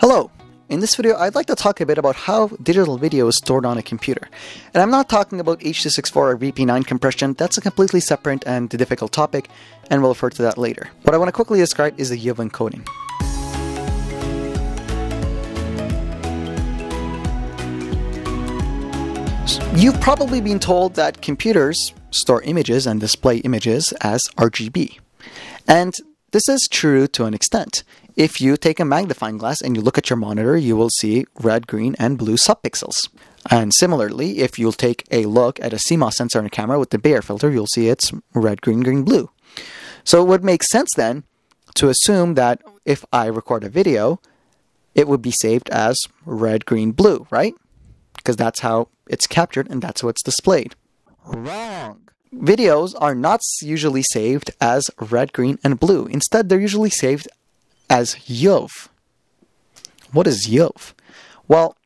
Hello! In this video, I'd like to talk a bit about how digital video is stored on a computer. And I'm not talking about H.264 or VP9 compression, that's a completely separate and difficult topic, and we'll refer to that later. What I want to quickly describe is the YUV encoding. You've probably been told that computers store images and display images as RGB. And this is true to an extent. If you take a magnifying glass and you look at your monitor, you will see red, green, and blue subpixels. And similarly, if you'll take a look at a CMOS sensor in a camera with the Bayer filter, you'll see it's red, green, green, blue. So it would make sense then to assume that if I record a video, it would be saved as red, green, blue, right? Because that's how it's captured and that's how it's displayed. Wrong. Videos are not usually saved as red, green, and blue. Instead, they're usually saved as YUV. What is YUV? Well,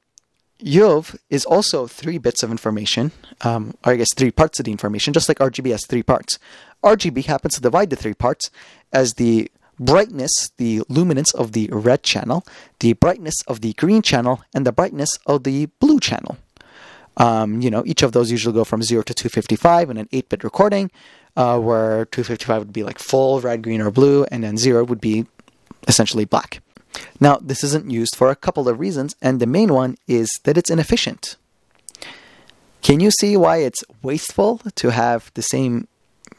YUV is also three bits of information, um, or I guess three parts of the information, just like RGB has three parts. RGB happens to divide the three parts as the brightness, the luminance of the red channel, the brightness of the green channel, and the brightness of the blue channel. Um, you know, each of those usually go from 0 to 255 in an 8 bit recording, uh, where 255 would be like full red, green, or blue, and then 0 would be essentially black. Now, this isn't used for a couple of reasons, and the main one is that it's inefficient. Can you see why it's wasteful to have the same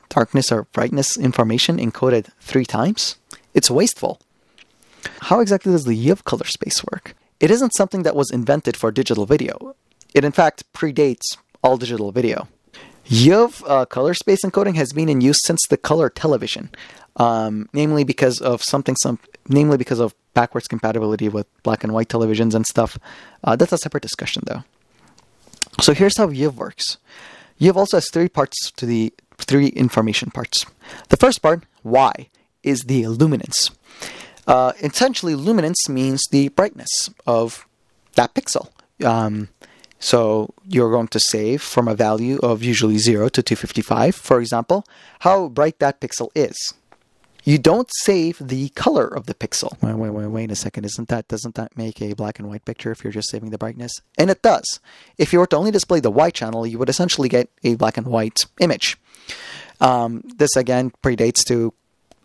darkness or brightness information encoded three times? It's wasteful. How exactly does the YUV color space work? It isn't something that was invented for digital video. It, in fact, predates all digital video. YUV uh, color space encoding has been in use since the color television, um, namely because of something, some, namely because of backwards compatibility with black and white televisions and stuff. Uh, that's a separate discussion, though. So here's how YUV works. YUV also has three parts to the three information parts. The first part, Y, is the luminance. Uh, essentially, luminance means the brightness of that pixel. Um, so you're going to save from a value of usually 0 to 255, for example, how bright that pixel is. You don't save the color of the pixel. Wait, wait, wait, wait a second. Isn't that doesn't that make a black and white picture if you're just saving the brightness? And it does. If you were to only display the white channel, you would essentially get a black and white image. Um, this again predates to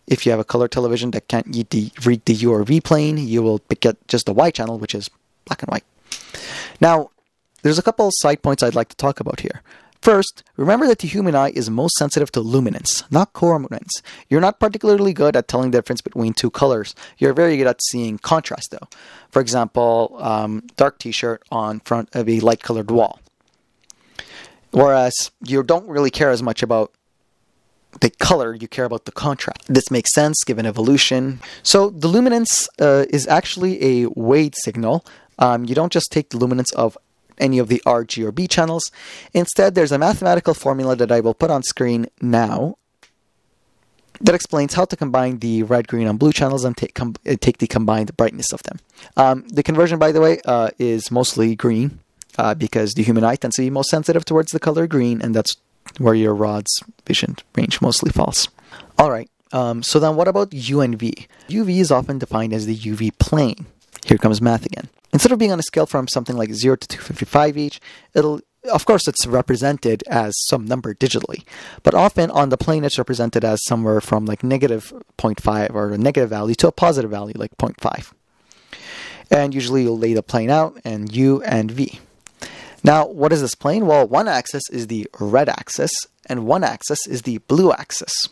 if you have a color television that can't read the, read the U plane, you will get just the white channel, which is black and white. Now, there's a couple of side points I'd like to talk about here. First, remember that the human eye is most sensitive to luminance, not chrominance. You're not particularly good at telling the difference between two colors. You're very good at seeing contrast, though. For example, um, dark t-shirt on front of a light-colored wall. Whereas you don't really care as much about the color, you care about the contrast. This makes sense given evolution. So the luminance uh, is actually a weighted signal. Um, you don't just take the luminance of any of the R, G, or B channels. Instead, there's a mathematical formula that I will put on screen now that explains how to combine the red, green, and blue channels and take, uh, take the combined brightness of them. Um, the conversion, by the way, uh, is mostly green uh, because the human eye tends to be most sensitive towards the color green, and that's where your rod's vision range mostly falls. All right, um, so then what about UNV? UV is often defined as the UV plane. Here comes math again. Instead of being on a scale from something like 0 to 255 each, it'll of course it's represented as some number digitally, but often on the plane it's represented as somewhere from like negative 0.5 or a negative value to a positive value like 0.5. And usually you'll lay the plane out and U and V. Now, what is this plane? Well, one axis is the red axis, and one axis is the blue axis.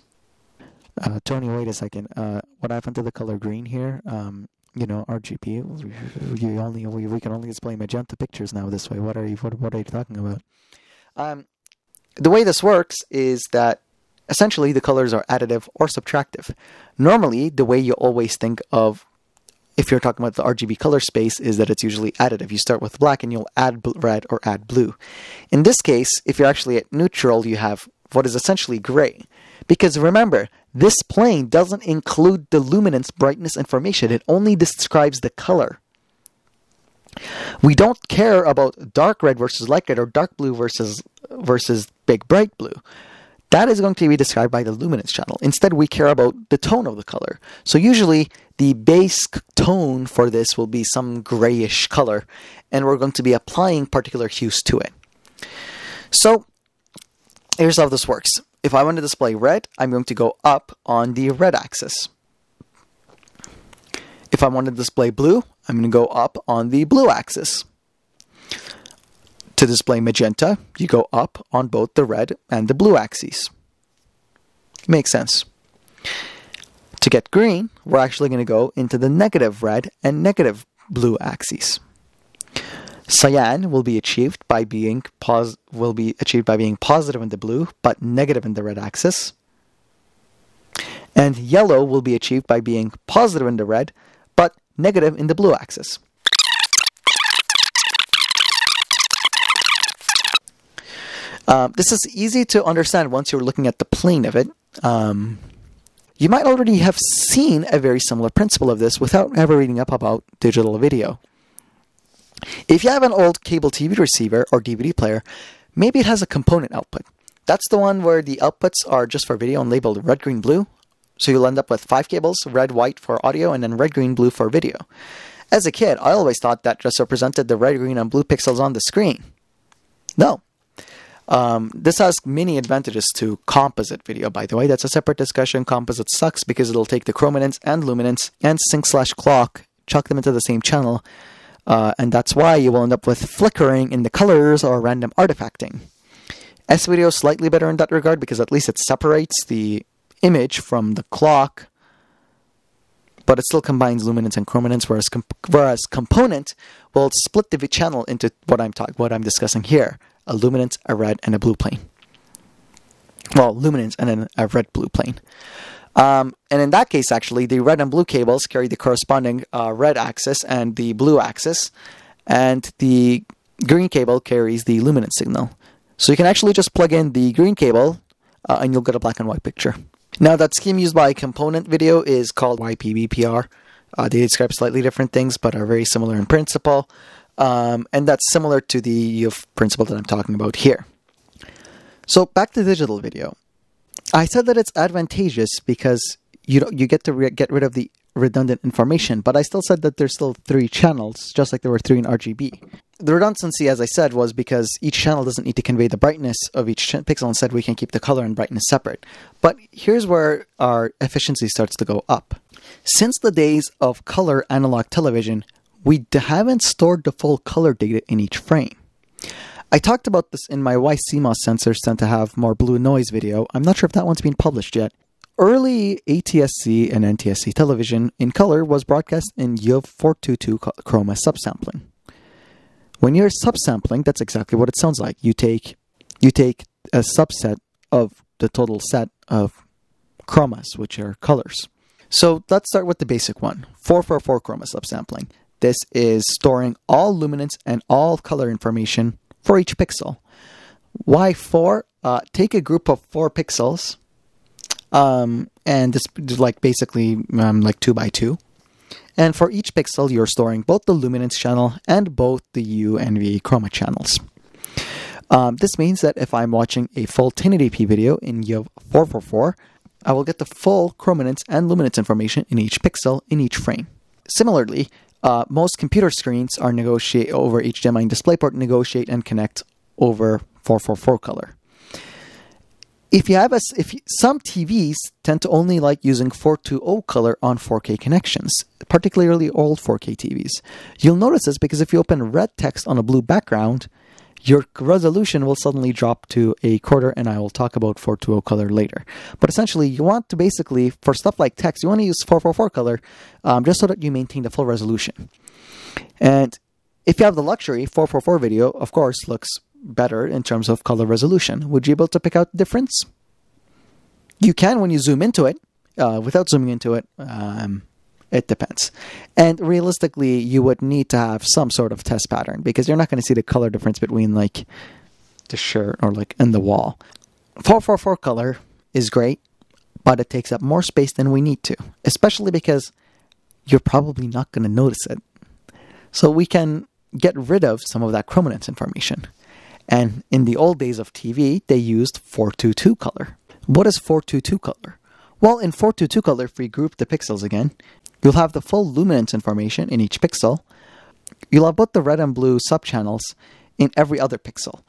Uh, Tony, wait a second. Uh, what happened to the color green here? Um, you know, RGB. You only we, we can only display magenta pictures now this way. What are you what, what are you talking about? Um, the way this works is that essentially the colors are additive or subtractive. Normally, the way you always think of if you're talking about the RGB color space is that it's usually additive. You start with black and you'll add red or add blue. In this case, if you're actually at neutral, you have what is essentially gray. Because remember, this plane doesn't include the luminance brightness information, it only describes the color. We don't care about dark red versus light red or dark blue versus versus big bright blue. that is going to be described by the luminance channel. Instead, we care about the tone of the color. So usually the base tone for this will be some grayish color, and we're going to be applying particular hues to it. So here's how this works. If I want to display red, I'm going to go up on the red axis. If I want to display blue, I'm going to go up on the blue axis. To display magenta, you go up on both the red and the blue axes. Makes sense. To get green, we're actually going to go into the negative red and negative blue axes. Cyan will be achieved by being pos- will be achieved by being positive in the blue but negative in the red axis. And yellow will be achieved by being positive in the red but negative in the blue axis. Um, this is easy to understand once you're looking at the plane of it. Um, you might already have seen a very similar principle of this without ever reading up about digital video. If you have an old cable TV receiver or DVD player, maybe it has a component output. That's the one where the outputs are just for video and labeled red, green, blue. So you'll end up with five cables red, white for audio, and then red, green, blue for video. As a kid, I always thought that just represented the red, green, and blue pixels on the screen. No, um, this has many advantages to composite video, by the way. That's a separate discussion. Composite sucks because it'll take the chrominance and luminance and sync slash clock, chuck them into the same channel, uh, and that's why you will end up with flickering in the colors or random artifacting. S video is slightly better in that regard because at least it separates the image from the clock, but it still combines luminance and chrominance, whereas, comp- whereas component will split the channel into what I'm talking, what I'm discussing here a luminance, a red, and a blue plane. Well, luminance and then a red blue plane. Um, and in that case, actually, the red and blue cables carry the corresponding uh, red axis and the blue axis, and the green cable carries the luminance signal. So you can actually just plug in the green cable uh, and you'll get a black and white picture. Now, that scheme used by component video is called YPBPR. Uh, they describe slightly different things but are very similar in principle. Um, and that's similar to the principle that I'm talking about here. So back to digital video. I said that it's advantageous because you you get to re- get rid of the redundant information, but I still said that there's still three channels, just like there were three in RGB. The redundancy, as I said, was because each channel doesn't need to convey the brightness of each pixel. Instead, we can keep the color and brightness separate. But here's where our efficiency starts to go up. Since the days of color analog television, we haven't stored the full color data in each frame. I talked about this in my why CMOS sensors tend to have more blue noise video. I'm not sure if that one's been published yet. Early ATSC and NTSC television in color was broadcast in YUV 422 chroma subsampling. When you're subsampling, that's exactly what it sounds like. You take you take a subset of the total set of chromas, which are colors. So let's start with the basic one 444 chroma subsampling. This is storing all luminance and all color information for each pixel. Why four? Uh, take a group of four pixels, um, and this is like basically um, like two by two. And for each pixel, you're storing both the luminance channel and both the U and V chroma channels. Um, this means that if I'm watching a full 1080p video in YUV 444, I will get the full chrominance and luminance information in each pixel in each frame. Similarly, uh, most computer screens are negotiate over HDMI and DisplayPort negotiate and connect over 444 color. If you have a, if you, some TVs tend to only like using 420 color on 4K connections, particularly old 4K TVs. You'll notice this because if you open red text on a blue background, your resolution will suddenly drop to a quarter, and I will talk about 420 color later. But essentially, you want to basically, for stuff like text, you want to use 444 color um, just so that you maintain the full resolution. And if you have the luxury, 444 video, of course, looks better in terms of color resolution. Would you be able to pick out the difference? You can when you zoom into it. Uh, without zooming into it, um, it depends. And realistically, you would need to have some sort of test pattern because you're not going to see the color difference between like the shirt or like in the wall. 444 color is great, but it takes up more space than we need to, especially because you're probably not going to notice it. So we can get rid of some of that chrominance information. And in the old days of TV, they used 422 color. What is 422 color? Well, in 422 color, if we group the pixels again, you'll have the full luminance information in each pixel. You'll have both the red and blue subchannels in every other pixel.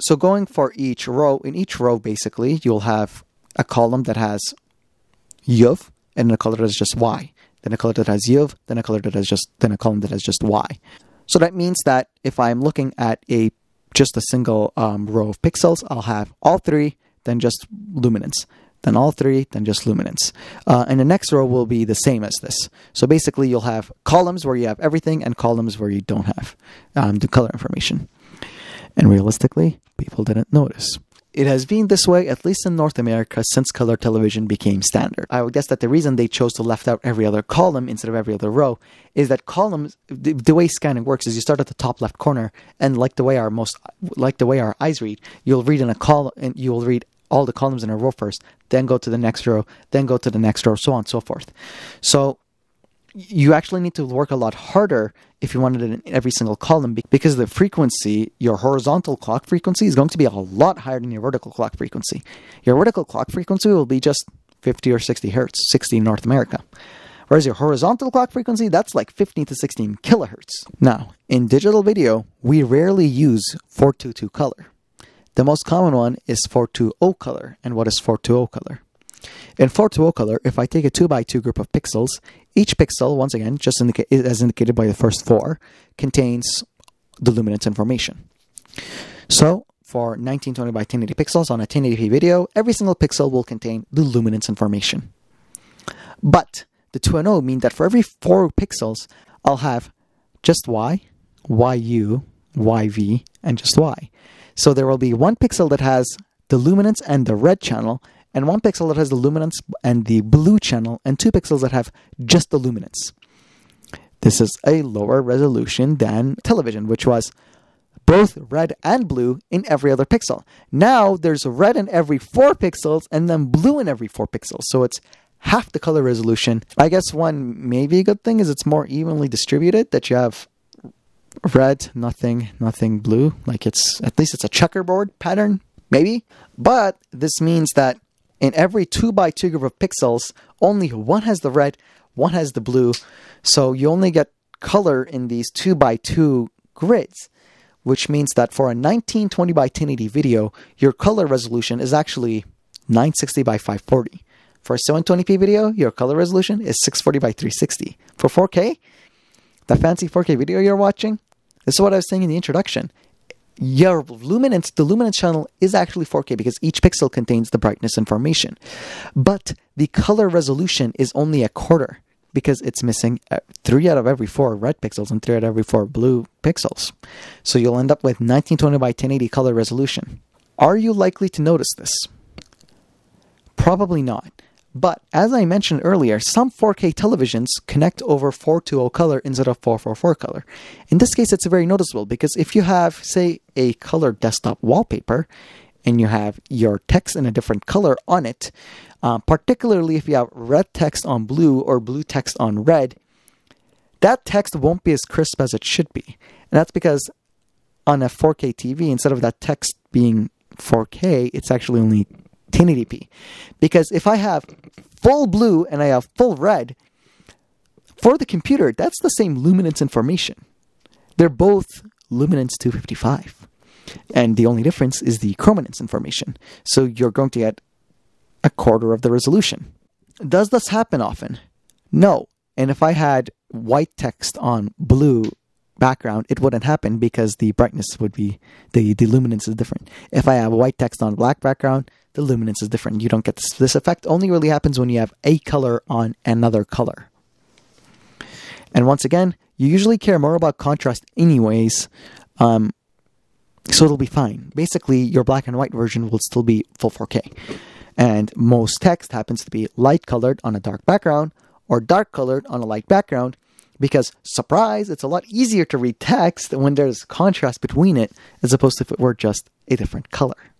So going for each row, in each row basically, you'll have a column that has yuv and a color that is just y. Then a color that has yuv, then a color that has just then a column that has just y. So that means that if I'm looking at a just a single um, row of pixels, I'll have all three, then just luminance, then all three, then just luminance. Uh, and the next row will be the same as this. So basically, you'll have columns where you have everything and columns where you don't have um, the color information. And realistically, people didn't notice. It has been this way, at least in North America, since color television became standard. I would guess that the reason they chose to left out every other column instead of every other row is that columns, the, the, way scanning works is you start at the top left corner, and like the way our most, like the way our eyes read, you'll read in a column, and you'll read all the columns in a row first, then go to the next row, then go to the next row, so on and so forth. So you actually need to work a lot harder if you wanted it in every single column because the frequency, your horizontal clock frequency, is going to be a lot higher than your vertical clock frequency. Your vertical clock frequency will be just 50 or 60 hertz, 60 in North America. Whereas your horizontal clock frequency, that's like 15 to 16 kilohertz. Now, in digital video, we rarely use 422 color. The most common one is 420 color. And what is 420 color? In 420 color, if I take a 2 by 2 group of pixels, each pixel, once again, just indica- as indicated by the first four, contains the luminance information. So, for 1920 by 1080 pixels on a 1080p video, every single pixel will contain the luminance information. But the 2 and 0 mean that for every 4 pixels, I'll have just Y, YU, YV, and just Y. So there will be one pixel that has the luminance and the red channel, and one pixel that has the luminance and the blue channel, and two pixels that have just the luminance. This is a lower resolution than television, which was both red and blue in every other pixel. Now there's red in every four pixels and then blue in every four pixels. So it's half the color resolution. I guess one maybe a good thing is it's more evenly distributed, that you have red, nothing, nothing blue. Like it's at least it's a checkerboard pattern, maybe. But this means that in every 2 by 2 group of pixels, only one has the red, one has the blue. So you only get color in these 2 by 2 grids, which means that for a 1920 by 1080 video, your color resolution is actually 960 by 540. For a 720p video, your color resolution is 640 by 360. For 4K, the fancy 4K video you're watching, this is what I was saying in the introduction your luminance, the luminance channel is actually 4K because each pixel contains the brightness information. But the color resolution is only a quarter because it's missing uh, three out of every four red pixels and three out of every four blue pixels. So you'll end up with 1920 by 1080 color resolution. Are you likely to notice this? Probably not. But as I mentioned earlier, some 4K televisions connect over 420 color instead of 444 color. In this case, it's very noticeable because if you have, say, a color desktop wallpaper and you have your text in a different color on it, uh, particularly if you have red text on blue or blue text on red, that text won't be as crisp as it should be. And that's because on a 4K TV, instead of that text being 4K, it's actually only 1080p. Because if I have full blue and I have full red, for the computer, that's the same luminance information. They're both luminance 255. And the only difference is the chrominance information. So you're going to get a quarter of the resolution. Does this happen often? No. And if I had white text on blue background, it wouldn't happen because the brightness would be, the, the luminance is different. If I have white text on black background, the luminance is different. You don't get this. This effect only really happens when you have a color on another color. And once again, you usually care more about contrast anyways, um, so it'll be fine. Basically, your black and white version will still be full 4K. And most text happens to be light colored on a dark background or dark colored on a light background because, surprise, it's a lot easier to read text when there's contrast between it as opposed to if it were just a different color.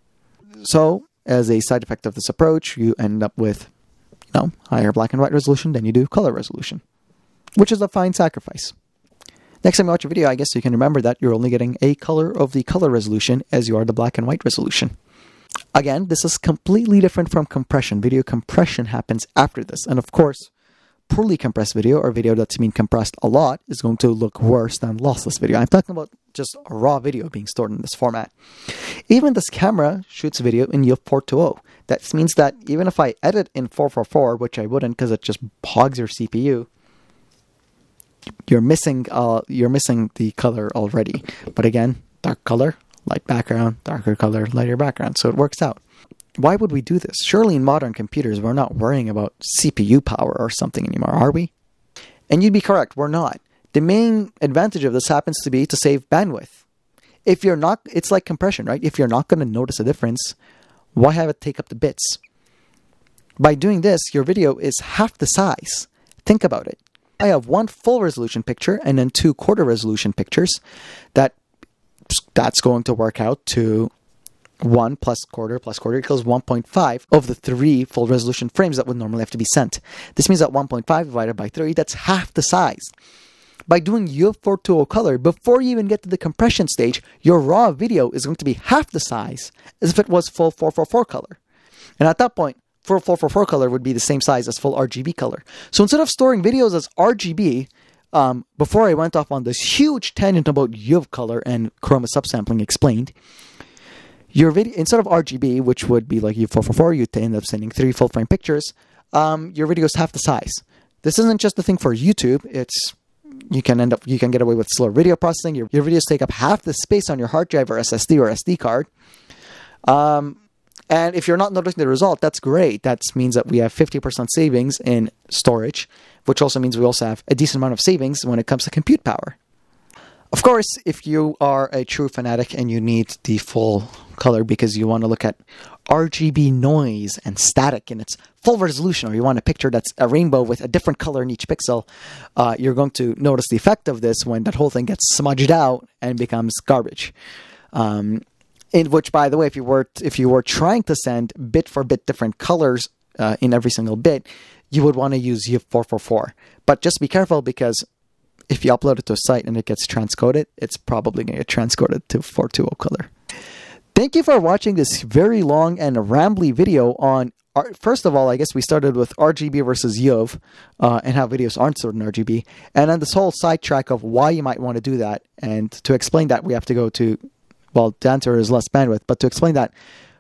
So, as a side effect of this approach, you end up with, you know, higher black and white resolution than you do color resolution, which is a fine sacrifice. Next time you watch a video, I guess you can remember that you're only getting a color of the color resolution as you are the black and white resolution. Again, this is completely different from compression. Video compression happens after this. And of course, poorly compressed video or video that's been compressed a lot is going to look worse than lossless video. I'm talking about just a raw video being stored in this format. Even this camera shoots video in YUV 420. That means that even if I edit in 444, which I wouldn't because it just hogs your CPU, you're missing uh, you're missing the color already. But again, dark color, light background, darker color, lighter background. So it works out. Why would we do this? Surely in modern computers, we're not worrying about CPU power or something anymore, are we? And you'd be correct, we're not. The main advantage of this happens to be to save bandwidth. If you're not, it's like compression, right? If you're not going to notice a difference, why have it take up the bits? By doing this, your video is half the size. Think about it. I have one full resolution picture and then two quarter resolution pictures. That that's going to work out to 1 plus quarter plus quarter equals 1.5 of the three full resolution frames that would normally have to be sent. This means that 1.5 divided by 3, that's half the size. By doing YUV420 color, before you even get to the compression stage, your raw video is going to be half the size as if it was full 444 color. And at that point, full 444 color would be the same size as full RGB color. So instead of storing videos as RGB, um, before I went off on this huge tangent about UV color and chroma subsampling explained, your video instead of RGB, which would be like U444, you'd end up sending three full frame pictures. Um, your video is half the size. This isn't just a thing for YouTube. It's you can end up you can get away with slower video processing. Your, your videos take up half the space on your hard drive or SSD or SD card. Um, and if you're not noticing the result, that's great. That means that we have 50% savings in storage, which also means we also have a decent amount of savings when it comes to compute power. Of course, if you are a true fanatic and you need the full color because you want to look at RGB noise and static in its full resolution, or you want a picture that's a rainbow with a different color in each pixel, uh, you're going to notice the effect of this when that whole thing gets smudged out and becomes garbage. Um, in which, by the way, if you were if you were trying to send bit for bit different colors uh, in every single bit, you would want to use U444. But just be careful because if you upload it to a site and it gets transcoded, it's probably going to get transcoded to 420 color. Thank you for watching this very long and rambly video on. First of all, I guess we started with RGB versus UV uh, and how videos aren't stored in RGB, and then this whole sidetrack of why you might want to do that. And to explain that, we have to go to, well, the answer is less bandwidth, but to explain that,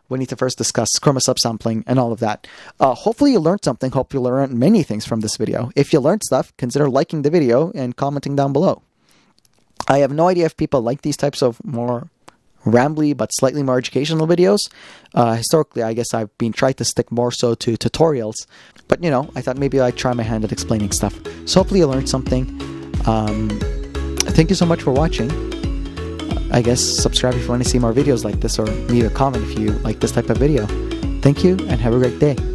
we need to first discuss chroma subsampling and all of that. Uh, hopefully you learned something. Hope you learned many things from this video. If you learned stuff, consider liking the video and commenting down below. I have no idea if people like these types of more rambly but slightly more educational videos. Uh, historically, I guess I've been trying to stick more so to tutorials, but you know, I thought maybe I'd try my hand at explaining stuff. So hopefully you learned something. Um, thank you so much for watching. I guess subscribe if you want to see more videos like this or leave a comment if you like this type of video. Thank you and have a great day.